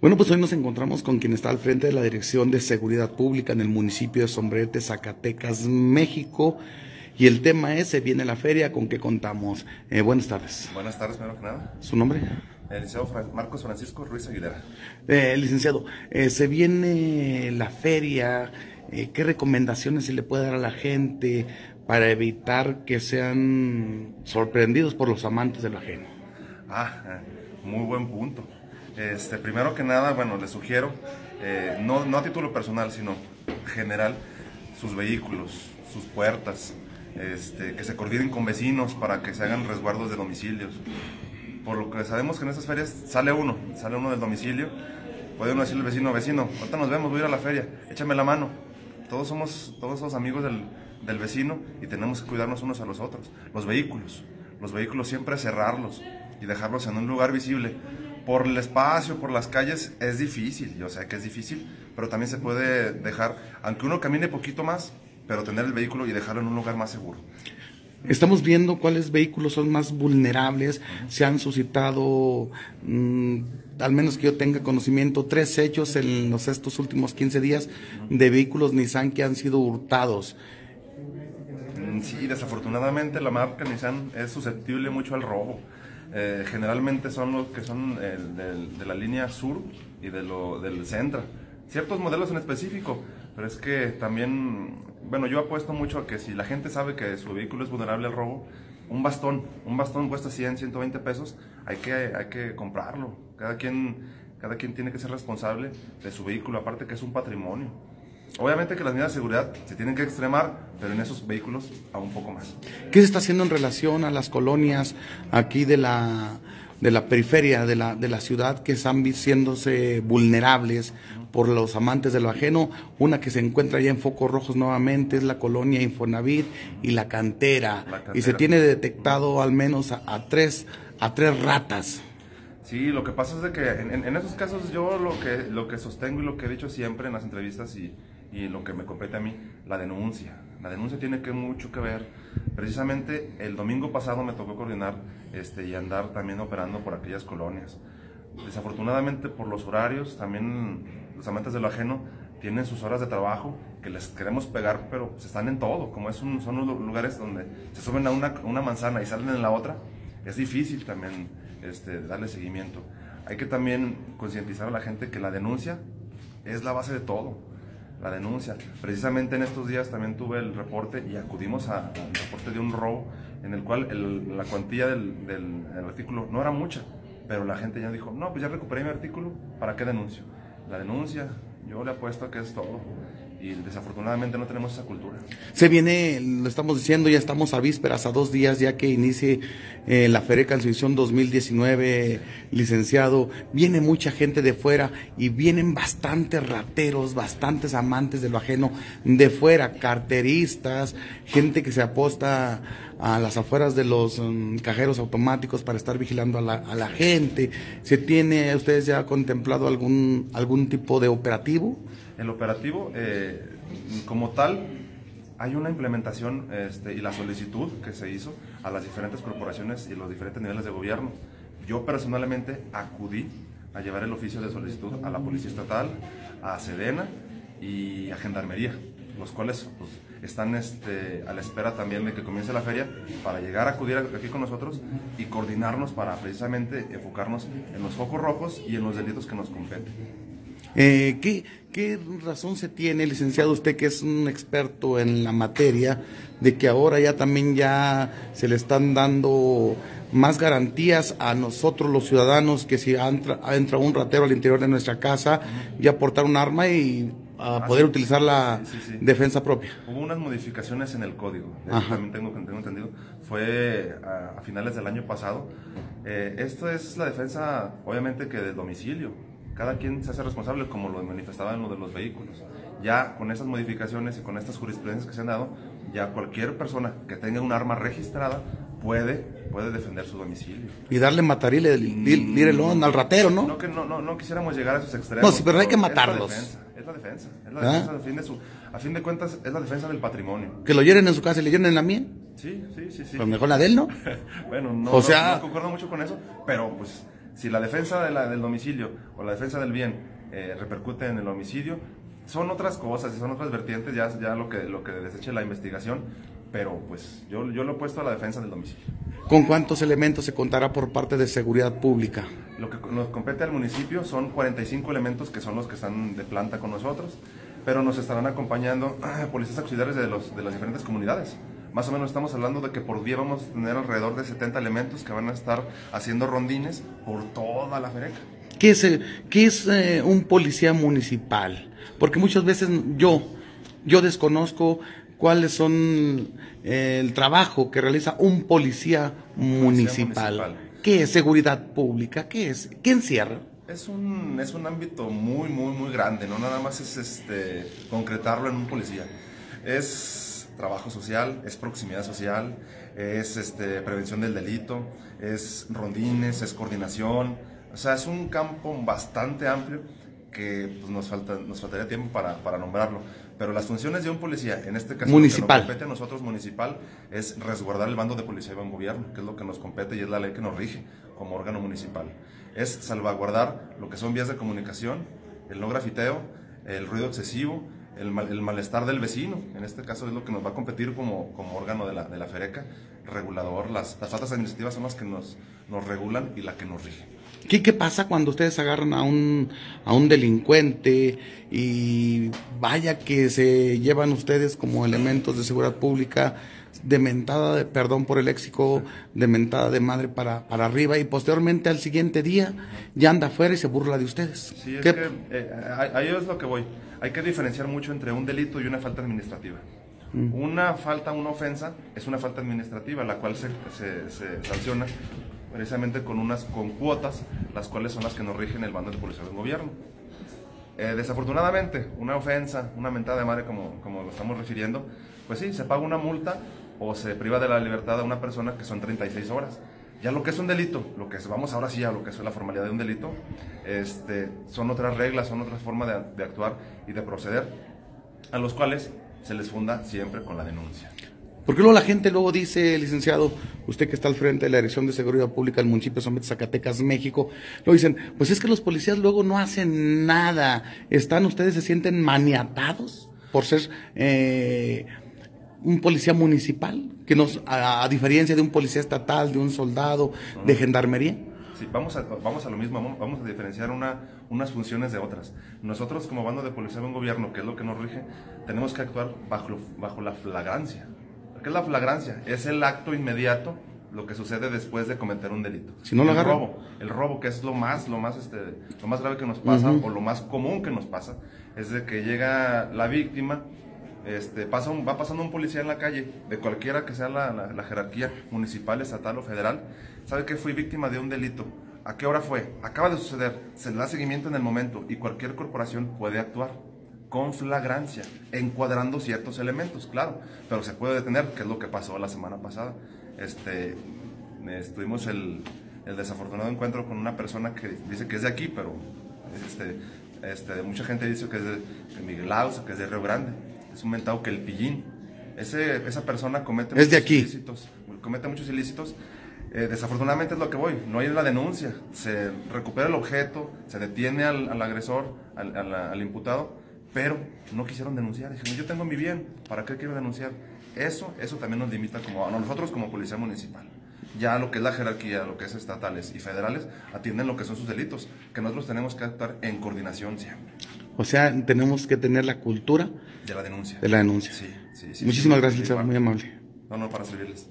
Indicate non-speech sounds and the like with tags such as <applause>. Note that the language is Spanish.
Bueno, pues hoy nos encontramos con quien está al frente de la Dirección de Seguridad Pública en el municipio de Sombrerete, Zacatecas, México. Y el tema es, se viene la feria, ¿con qué contamos? Eh, buenas tardes. Buenas tardes, primero que nada. ¿Su nombre? El licenciado Fran- Marcos Francisco Ruiz Aguilera. Eh, licenciado, eh, se viene la feria, eh, ¿qué recomendaciones se le puede dar a la gente para evitar que sean sorprendidos por los amantes de lo ajeno? Ah, eh, muy buen punto. Este, primero que nada, bueno, les sugiero, eh, no, a título personal, sino general, sus vehículos, sus puertas, este, que se coordinen con vecinos para que se hagan resguardos de domicilios. Por lo que sabemos que en estas ferias sale uno, sale uno del domicilio, puede uno decirle al vecino, vecino, ahorita nos vemos, voy a ir a la feria, échame la mano. Todos somos, todos somos amigos del, del vecino y tenemos que cuidarnos unos a los otros. Los vehículos, los vehículos siempre cerrarlos y dejarlos en un lugar visible. Por el espacio, por las calles, es difícil, yo sé que es difícil, pero también se puede dejar, aunque uno camine poquito más, pero tener el vehículo y dejarlo en un lugar más seguro. Estamos viendo cuáles vehículos son más vulnerables. Se han suscitado, mm, al menos que yo tenga conocimiento, tres hechos en los estos últimos 15 días de vehículos Nissan que han sido hurtados. Mm, Sí, desafortunadamente la marca Nissan es susceptible mucho al robo. Eh, generalmente son los que son eh, de la línea sur y de lo, del Centra. Ciertos modelos en específico, pero es que también, bueno, yo apuesto mucho a que si la gente sabe que su vehículo es vulnerable al robo, un bastón, un bastón cuesta 100, 120 pesos, hay que, hay que comprarlo. Cada quien, cada quien tiene que ser responsable de su vehículo, aparte que es un patrimonio. Obviamente que las medidas de seguridad se tienen que extremar, pero en esos vehículos aún un poco más. ¿Qué se está haciendo en relación a las colonias aquí de la, de la periferia de la, de la ciudad que están viéndose vulnerables por los amantes de lo ajeno? Una que se encuentra ya en focos rojos nuevamente es la colonia Infonavit y la cantera. La Y se tiene detectado al menos a, a tres, a tres ratas. Sí, lo que pasa es de que en, en- en esos casos yo lo que, lo que sostengo y lo que he dicho siempre en las entrevistas y, y lo que me compete a mí, la denuncia. La denuncia tiene que mucho que ver. Precisamente el domingo pasado me tocó coordinar este, y andar también operando por aquellas colonias. Desafortunadamente por los horarios, también los amantes de lo ajeno tienen sus horas de trabajo que les queremos pegar, pero se están en todo. Como es un- son lugares donde se suben a una, una manzana y salen en la otra, es difícil también este, darle seguimiento. Hay que también concientizar a la gente que la denuncia es la base de todo. La denuncia. Precisamente en estos días también tuve el reporte y acudimos al reporte de un robo en el cual el- la cuantía del, del- del artículo no era mucha, pero la gente ya dijo, no, pues ya recuperé mi artículo, ¿para qué denuncio? La denuncia, yo le apuesto a que es todo. Y desafortunadamente no tenemos esa cultura. Se viene, lo estamos diciendo, ya estamos a vísperas, a dos días ya que inicie eh, la Feria Canción 2019, licenciado. Viene mucha gente de fuera y vienen bastantes rateros, bastantes amantes de lo ajeno de fuera, carteristas, gente que se aposta a las afueras de los mm, cajeros automáticos para estar vigilando a la, a la gente. ¿Se tiene, ustedes ya contemplado algún, algún tipo de operativo? El operativo, eh, como tal, hay una implementación este, y la solicitud que se hizo a las diferentes corporaciones y los diferentes niveles de gobierno. Yo personalmente acudí a llevar el oficio de solicitud a la Policía Estatal, a Sedena y a Gendarmería, los cuales pues, están este, a la espera también de que comience la feria para llegar a acudir aquí con nosotros y coordinarnos para precisamente enfocarnos en los focos rojos y en los delitos que nos competen. Eh, ¿qué, ¿Qué razón se tiene, licenciado, usted que es un experto en la materia, de que ahora ya también ya se le están dando más garantías a nosotros los ciudadanos que si entra, entra un ratero al interior de nuestra casa, ya portar un arma y a Ah, poder utilizar la Sí, sí, sí. defensa propia? Hubo unas modificaciones en el código, también tengo, tengo entendido. Fue a, a finales del año pasado. Eh, esto es la defensa, obviamente, que del domicilio. Cada quien se hace responsable, como lo manifestaba en lo de los vehículos. Ya con estas modificaciones y con estas jurisprudencias que se han dado, ya cualquier persona que tenga un arma registrada puede, puede defender su domicilio. Y darle matarile, direlón al ratero, ¿no? No, que no, no, no quisiéramos llegar a esos extremos. No, sí, pero hay que matarlos. Es la defensa, es la ¿Ah? defensa, a fin de su- a fin de cuentas, es la defensa del patrimonio. Que lo llenen en su casa y le llenen en la mía, Sí, sí, sí, sí. pues mejor la de él, ¿no? <laughs> bueno, no, O sea- no- no concuerdo mucho con eso, pero pues Si la defensa de la, del domicilio o la defensa del bien eh, repercute en el homicidio, son otras cosas y son otras vertientes, ya, ya lo, que, lo que deseche la investigación, pero pues yo, yo lo he puesto a la defensa del domicilio. ¿Con cuántos elementos se contará por parte de seguridad pública? Lo que nos compete al municipio son 45 elementos que son los que están de planta con nosotros, pero nos estarán acompañando ah, <clears throat> policías auxiliares de, los, de las diferentes comunidades. Más o menos estamos hablando de que por día vamos a tener alrededor de 70 elementos que van a estar haciendo rondines por toda la fereca. ¿Qué es, qué es eh, un policía municipal? Porque muchas veces yo, yo desconozco cuáles son eh, el trabajo que realiza un policía municipal. municipal. ¿Qué es seguridad pública? ¿Qué es? ¿Qué encierra? Es un, es un ámbito muy, muy, muy grande, no nada más es este, concretarlo en un policía. Es trabajo social, es proximidad social, es este, prevención del delito, es rondines, es coordinación. O sea, es un campo bastante amplio que pues, nos, falta, nos faltaría tiempo para, para, nombrarlo. Pero las funciones de un policía, en este caso, municipal. lo que nos compete a nosotros municipal, es resguardar el bando de policía y buen gobierno, que es lo que nos compete y es la ley que nos rige como órgano municipal. Es salvaguardar lo que son vías de comunicación, el no grafiteo, el ruido excesivo, el, mal, el, malestar del vecino, en este caso es lo que nos va a competir como, como órgano de la, de la FERECA, regulador. Las, las faltas administrativas son las que nos, nos regulan y la que nos rigen. ¿Qué, ¿Qué, pasa cuando ustedes agarran a un, a un delincuente y vaya que se llevan ustedes como elementos de seguridad pública de mentada, de, perdón por el léxico, de mentada de madre para, para arriba y posteriormente al siguiente día ya anda afuera y se burla de ustedes? Sí, es ¿Qué? que eh, ahí es lo que voy. Hay que diferenciar mucho entre un delito y una falta administrativa. Mm. Una falta, una ofensa, es una falta administrativa, la cual se, se, se sanciona precisamente con unas con cuotas, las cuales son las que nos rigen el bando de policía del gobierno. Eh, desafortunadamente, una ofensa, una mentada de madre como, como lo estamos refiriendo, pues sí, se paga una multa o se priva de la libertad a una persona que son 36 horas. Ya lo que es un delito, lo que es, vamos ahora sí a lo que es la formalidad de un delito, este, son otras reglas, son otras formas de, de actuar y de proceder, a los cuales se les funda siempre con la denuncia. Porque luego la gente luego dice, licenciado, usted que está al frente de la Dirección de Seguridad Pública del municipio de Somete, Zacatecas, México, lo dicen, pues es que los policías luego no hacen nada, están, ustedes se sienten maniatados por ser eh, un policía municipal, que nos, a, a, diferencia de un policía estatal, de un soldado, de gendarmería. Sí, vamos a, vamos a lo mismo, vamos a diferenciar una, unas funciones de otras. Nosotros como bando de policía de un gobierno, que es lo que nos rige, tenemos que actuar bajo, bajo la flagrancia. ¿Qué es la flagrancia? Es el acto inmediato, lo que sucede después de cometer un delito. Si no lo el agarra. robo, el robo que es lo más, lo más, este, lo más grave que nos pasa uh -huh. o lo más común que nos pasa, es de que llega la víctima, este, pasa un, va pasando un policía en la calle, de cualquiera que sea la, la, la jerarquía municipal, estatal o federal, sabe que fui víctima de un delito. ¿A qué hora fue? Acaba de suceder. Se le da seguimiento en el momento y cualquier corporación puede actuar con flagrancia, encuadrando ciertos elementos, claro, pero se puede detener, que es lo que pasó la semana pasada. Este, estuvimos el, el desafortunado encuentro con una persona que dice que es de aquí, pero este, este, mucha gente dice que es de, Miguel Ausa, que es de Río Grande. Es un mentado que el pillín. Ese, esa persona comete es de aquí. ilícitos. Comete muchos ilícitos. Eh, desafortunadamente es lo que voy, no hay la denuncia. Se recupera el objeto, se detiene al, al agresor, al, al, al imputado, pero no quisieron denunciar. Dijeron, yo tengo mi bien, ¿para qué quiero denunciar? Eso, eso también nos limita como a nosotros como policía municipal. Ya lo que es la jerarquía, lo que es estatales y federales, atienden lo que son sus delitos, que nosotros tenemos que actuar en coordinación siempre. O sea, tenemos que tener la cultura de la denuncia. De la denuncia. Sí, sí, sí Muchísimas sí, gracias, muy amable. No, no, para servirles.